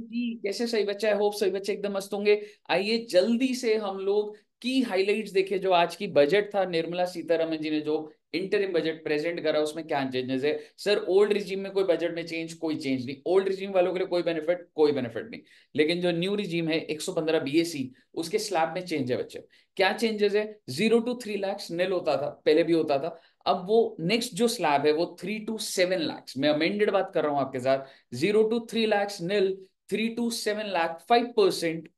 जी कैसे सही बच्चा है, होप सही बच्चे एकदम मस्त होंगे। आइए, जल्दी से हम लोग की हाइलाइट्स देखे, जो आज की बजट था, निर्मला सीतारमन जी ने जो इंटरिम बजट प्रेजेंट करा, उसमें क्या चेंजेस है? सर ओल्ड रिजीम में कोई बजट में चेंज कोई चेंज नहीं। ओल्ड रिजीम वालों के लिए कोई बेनिफिट कोई बेनिफिट नहीं। लेकिन जो न्यू रिजीम है 115 बीएससी उसके स्लैब में चेंज है बच्चे। क्या चेंजेस है? Zero to three lakhs nil होता था, पहले भी होता था। अब वो नेक्स्ट जो स्लैब है, वो थ्री टू सेवन लैक्स मैं अमेंडेड बात कर रहा हूँ आपके साथ। Zero to three lakhs nil 3 to 7 lakh 5%,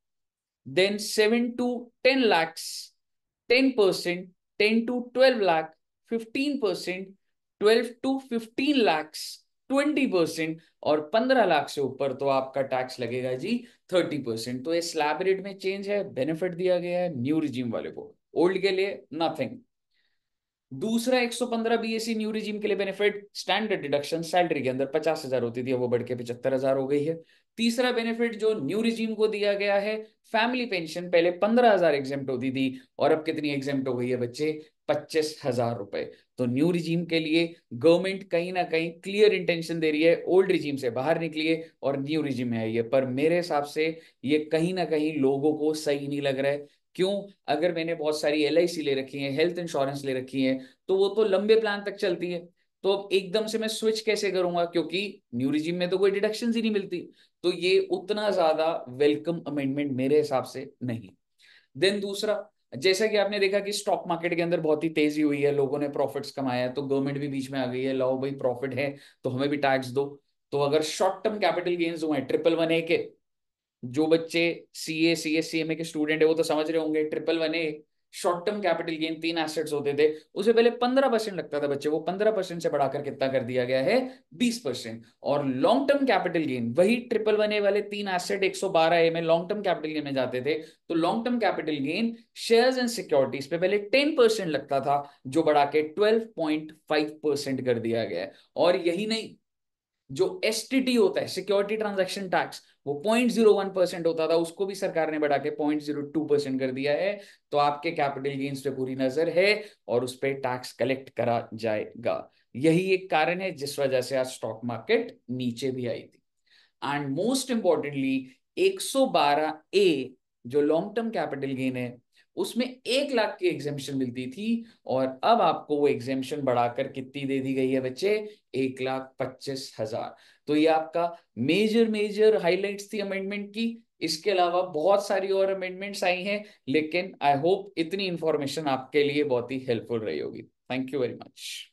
then 7 to 10 lakhs 10%, 10 to 12 lakh 15%, 12 to 15 lakhs 20% और 15 लाख से ऊपर तो आपका टैक्स लगेगा जी 30 परसेंट तो ये स्लैब रेट में चेंज है बेनिफिट दिया गया है न्यू रिजीम वाले को। ओल्ड के लिए नथिंग दूसरा 115 बीएससी न्यू रिजीम के लिए बेनिफिट स्टैंडर्ड डिडक्शन सैलरी के अंदर पचास हज़ार होती थी वो बढ़ के पचहत्तर हज़ार हो गई है। तीसरा बेनिफिट जो न्यू रिजीम को दिया गया है फैमिली पेंशन पहले पंद्रह हज़ार एग्ज़ाम होती थी, और अब कितनी एग्ज़ाम हो गई है बच्चे? पच्चीस हज़ार रुपए। तो न्यू रिजीम के लिए गवर्नमेंट कहीं ना कहीं क्लियर इंटेंशन दे रही है ओल्ड रिजीम से बाहर निकलिए और न्यू रिजीम में आइए। पर मेरे हिसाब से ये कहीं ना कहीं लोगों को सही नहीं लग रहा है। क्यों? अगर मैंने बहुत सारी एलआईसी ले रखी है हेल्थ इंश्योरेंस ले रखी है तो वो तो लंबे प्लान तक चलती है। तो अब एकदम से मैं स्विच कैसे करूँगा? क्योंकि न्यू रिजीम में तो कोई डिडक्शन ही नहीं मिलती। तो ये उतना ज़्यादा वेलकम अमेंडमेंट मेरे हिसाब से नहीं। देन दूसरा, जैसा कि आपने देखा कि स्टॉक मार्केट के अंदर बहुत ही तेज़ी हुई है, लोगों ने प्रॉफिट्स कमाया है तो गवर्नमेंट भी बीच में आ गई है, लाओ भाई प्रॉफिट है तो हमें भी टैक्स दो। तो अगर शॉर्ट टर्म कैपिटल गेन्स हुए ट्रिपल वन ए के जो बच्चे सी ए C S C M A के स्टूडेंट है, वो तो समझ रहे होंगे triple one A short term capital gain तीन एसेट्स होते थे। उसे पहले पंद्रह परसेंट लगता था बच्चे, वो पंद्रह परसेंट से बढ़ाकर कितना कर दिया गया है? बीस परसेंट और लॉन्ग टर्म कैपिटल गेन वही ट्रिपल वन ए वाले तीन एसेट एक सौ बारह ए में लॉन्ग टर्म कैपिटल गेन में जाते थे। तो long term capital gain shares and securities पे पहले टेन परसेंट लगता था, जो बढ़ा के ट्वेल्व पॉइंट फाइव परसेंट कर दिया गया और यही नहीं जो एसटीटी होता है सिक्योरिटी ट्रांजेक्शन टैक्स वो पॉइंट ज़ीरो वन परसेंट होता था, उसको भी सरकार ने बढ़ा के पॉइंट ज़ीरो टू परसेंट कर दिया है। तो आपके कैपिटल गेन्स पे पूरी नज़र है और उस पर टैक्स कलेक्ट करा जाएगा। यही एक कारण है जिस वजह से आज स्टॉक मार्केट नीचे भी आई थी। एंड मोस्ट इंपॉर्टेंटली 112 ए जो लॉन्ग टर्म कैपिटल गेन है उसमें एक लाख की एग्जेम्पन मिलती थी और अब आपको वो एग्जेम्पन बढ़ाकर कितनी दे दी गई है बच्चे? एक लाख पच्चीस हज़ार। तो ये आपका मेजर मेजर हाइलाइट्स थी अमेंडमेंट की। इसके अलावा बहुत सारी और अमेंडमेंट्स आई हैं, लेकिन आई होप इतनी इंफॉर्मेशन आपके लिए बहुत ही हेल्पफुल रही होगी। Thank you very much